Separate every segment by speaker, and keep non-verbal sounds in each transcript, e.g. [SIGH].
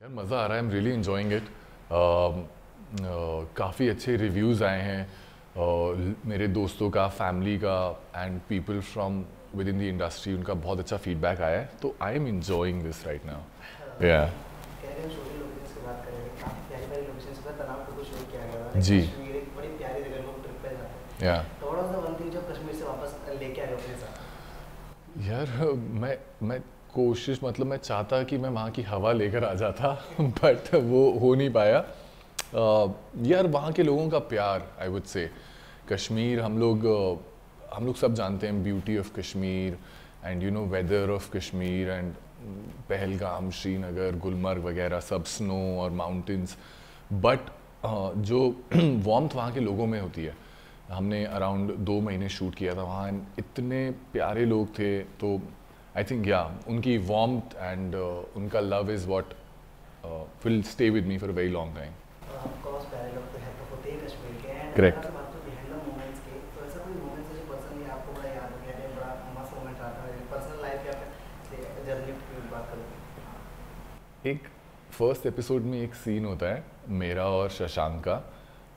Speaker 1: यार मज़ा आ रहा है I am really enjoying it काफ़ी अच्छे रिव्यूज़ आए हैं uh, मेरे दोस्तों का फैमिली का and people from with in the industry उनका बहुत अच्छा फीडबैक आया है. तो I am enjoying this right now या जी।
Speaker 2: कश्मीर एक बड़ी प्यारी जगह लोग ट्रिप पे जाते हैं.
Speaker 1: या यार मैं मैं कोशिश मतलब मैं चाहता कि मैं वहाँ की हवा लेकर आ जाता [LAUGHS] बट वो हो नहीं पाया। Uh, यार वहाँ के लोगों का प्यार आई वुड से कश्मीर हम लोग हम लोग सब जानते हैं beauty of Kashmir and you know weather of Kashmir and Pahalgam Srinagar Gulmarg वगैरह सब स्नो और माउंटेन्स बट जो [CLEARS THROAT] वार्मथ वहाँ के लोगों में होती है। हमने अराउंड दो महीने शूट किया था वहाँ इतने प्यारे लोग थे तो आई थिंक या उनकी वार्मथ एंड उनका love is what will stay with me for very long time
Speaker 2: of course प्यारे लोग तो है तो होते ही कश्मीर के एंड
Speaker 1: Correct.
Speaker 2: अगर बात करें बिहाइंड द मोमेंट्स के तो ऐसा कोई मोमेंट्स है जो पर्सनली आपको बड़ा याद हो गया है बड़ा मस्त मोमेंट रहा था? पर्सनल लाइफ या फिर जर्नी की बात करूँ?
Speaker 1: एक फ़र्स्ट एपिसोड में एक सीन होता है मेरा और शशांक का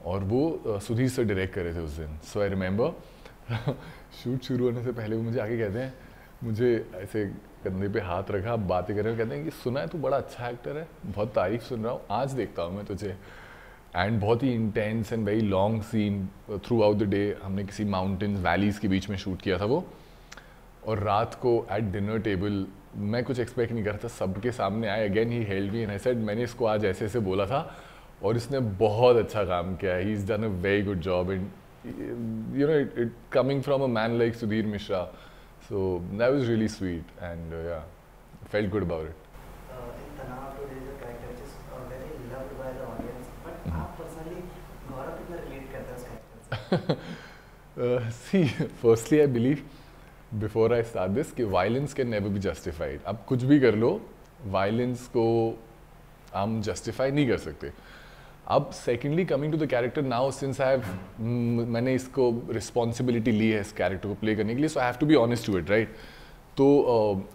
Speaker 1: और वो uh, सुधीर से डायरेक्ट करे थे उस दिन। सो आई रिमेंबर शूट शुरू होने से पहले वो मुझे आके कहते हैं मुझे ऐसे कंधे पे हाथ रखा बातें कर रहे हो, कहते हैं कि सुना है तू बड़ा अच्छा एक्टर है, बहुत तारीफ़ सुन रहा हूँ, आज देखता हूँ मैं तुझे। एंड बहुत ही intense and very long scene throughout the day हमने किसी माउंटेन्स वैलीज़ के बीच में शूट किया था वो। और रात को एट डिनर टेबल मैं कुछ एक्सपेक्ट नहीं करता सबके सामने आए again he held me and I said मैंने इसको आज ऐसे ऐसे बोला था और इसने बहुत अच्छा काम किया he is done a very good job and you know
Speaker 2: it it coming from a man like Sudhir Mishra
Speaker 1: So
Speaker 2: that was really sweet and uh, yeah, felt good about
Speaker 1: it. See? Firstly I believe before I start this कि violence can never be justified अब कुछ भी कर लो violence को हम justify नहीं कर सकते। uh, अब secondly coming to the character now since I मैंने इसको रिस्पॉन्सिबिलिटी ली है इस कैरेक्टर को प्ले करने के लिए so I have to be honest to it right तो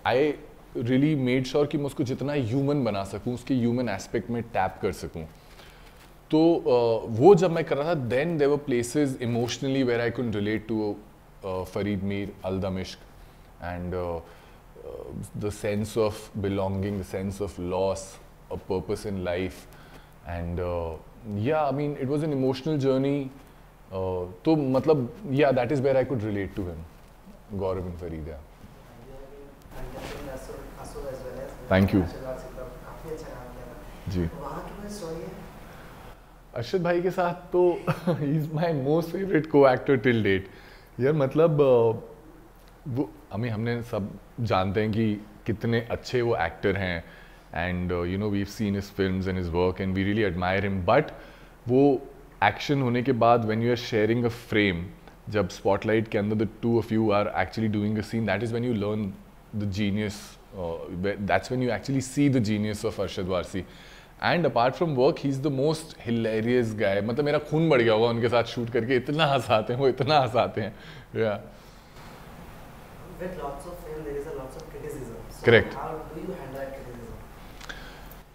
Speaker 1: आई रियली मेड श्योर कि मैं उसको जितना ह्यूमन बना सकूँ उसके ह्यूमन एस्पेक्ट में टैप कर सकूँ। तो uh, वो जब मैं कर रहा था then there places emotionally where I can relate to Farid Mir Aldamishq and the sense of belonging the sense of loss a purpose in life and या I mean it was an emotional journey तो मतलब या that is where I could relate to him Gaurav in Farid या Thank you.
Speaker 2: काफ़ी अच्छा काम किया था
Speaker 1: जी. अरशद भाई के साथ तो इज़ माई मोस्ट फेवरेट को एक्टर टिल डेट यार मतलब वो हमें हमने सब जानते हैं कि कितने अच्छे वो एक्टर हैं। And you know we seen his film and his work and we really admire him but वो एक्शन होने के बाद when you are sharing a frame जब स्पॉटलाइट के अंदर the two of you are actually doing a scene that is when you learn the genius that's when you actually see the genius of Arshad Warsi. And apart from work he is the most hilarious guy मतलब मेरा खून बढ़ गया होगा उनके साथ shoot करके। इतना हंसाते हैं वो इतना हंसाते हैं। या
Speaker 2: with lots of film there is a lots of criticism. So
Speaker 1: Correct.
Speaker 2: how do you handle that criticism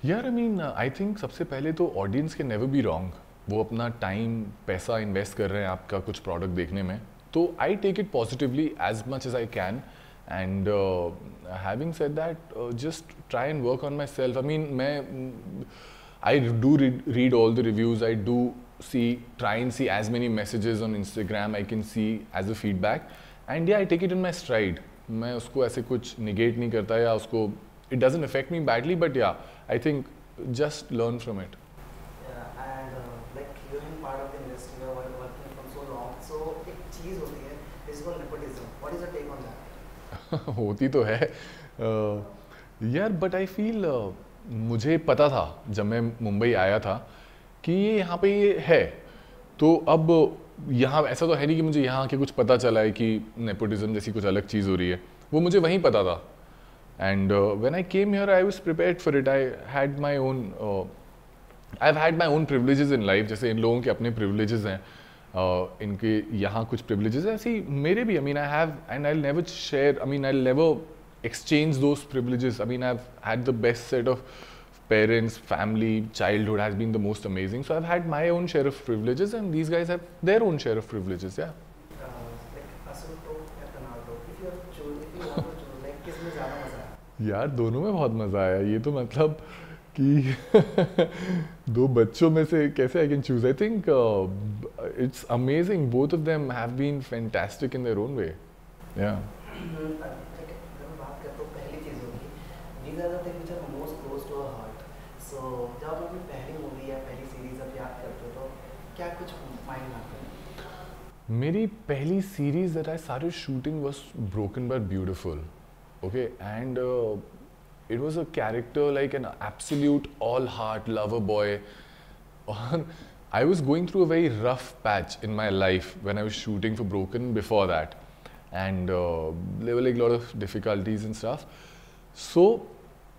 Speaker 1: यार आई मीन आई थिंक सबसे पहले तो ऑडियंस के नेवर बी रॉन्ग वो अपना टाइम पैसा इन्वेस्ट कर रहे हैं आपका कुछ प्रोडक्ट देखने में। तो I take it positively as much as I can and having said that just try and work on myself I mean मैं I do read all the reviews I do see try and see as many messages on Instagram I can see as a feedback and या I take it in my stride मैं उसको ऐसे कुछ negate नहीं करता या उसको it doesn't affect me badly but yeah I think just learn from it.
Speaker 2: Yeah, and uh, like you're in part of the industry, you're wor- working from so long. So एक चीज़ होती है, is called nepotism. What is your take on that?
Speaker 1: होती तो है अ, यार but I feel मुझे पता था जब मैं मुंबई आया था कि ये यहाँ पे ये है तो अब यहाँ ऐसा तो है नहीं कि मुझे यहाँ के कुछ पता चला है कि नेपोटिज्म जैसी कुछ अलग चीज़ हो रही है वो मुझे वहीं पता था And when I came here I was prepared for it I had my own I have had my own privileges in life जैसे इन लोगों के अपने प्रिविलेजेस हैं uh, इनके यहाँ कुछ प्रिविलेजेस हैं ऐसे ही मेरे भी I mean I have and I never share I mean I never exchange those privileges. I mean, I've had the best set of parents, family, childhood has been the most amazing. So I've had my own share of privileges, and these guys have their own share of privileges. Yeah. यार, दोनों में बहुत मज़ा आया। ये तो मतलब कि [LAUGHS] दो बच्चों में से कैसे I can choose I think it's amazing both of them have been fantastic in their own way या? मेरी पहली series I started shooting was broken but beautiful. okay and uh, it was a character like an absolute all heart lover boy [LAUGHS] i was going through a very rough patch in my life when i was shooting for broken before that and uh, there were like a lot of difficulties and stuff so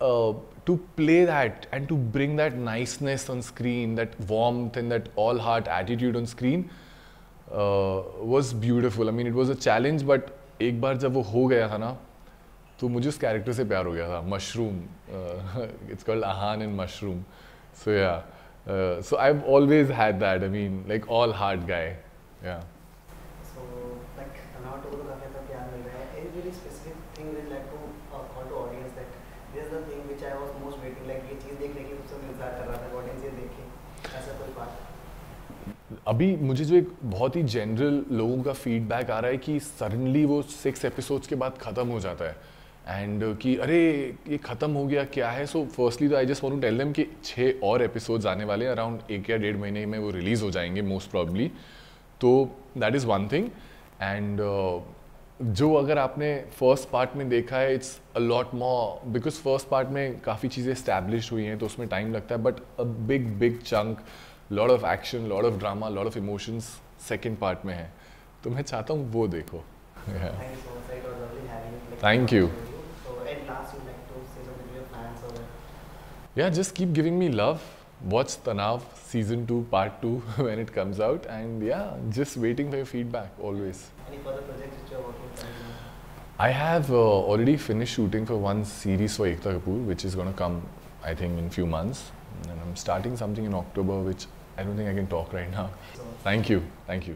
Speaker 1: uh, to play that and to bring that niceness on screen that warmth and that all heart attitude on screen was beautiful I mean it was a challenge but एक बार जब वो हो गया था ना तो मुझे उस कैरेक्टर से प्यार हो गया था mushroom it's called Ahaan in mushroom so या
Speaker 2: so I always had that I mean like all hard guy या
Speaker 1: अभी मुझे जो एक बहुत ही जनरल लोगों का फीडबैक आ रहा है कि सडनली वो सिक्स एपिसोड्स के बाद ख़त्म हो जाता है। एंड कि अरे ये ख़त्म हो गया क्या है? सो फर्स्टली तो I just want to tell them कि छः और एपिसोड्स आने वाले हैं अराउंड एक या डेढ़ महीने में वो रिलीज़ हो जाएँगे मोस्ट प्रॉब्ली तो that is one thing and जो अगर आपने फ़र्स्ट पार्ट में देखा है it's a lot more because first part में काफ़ी चीज़ें इस्टेब्लिश हुई हैं तो उसमें टाइम लगता है but a big big chunk lot of action lot of drama lot of emotions second part में है. तो मैं चाहता हूँ वो देखो. Yeah.
Speaker 2: Thank
Speaker 1: Yeah, just keep giving me love. Watch Tanav season 2, part 2 [LAUGHS] when it comes out. And yeah, just waiting for your feedback always.
Speaker 2: any further projects which you're working on?
Speaker 1: I have uh, already finished shooting for one series for Ekta Kapoor, which is going to come, I think, in few months. And I'm starting something in October, which I don't think I can talk right now. Thank you. Thank you.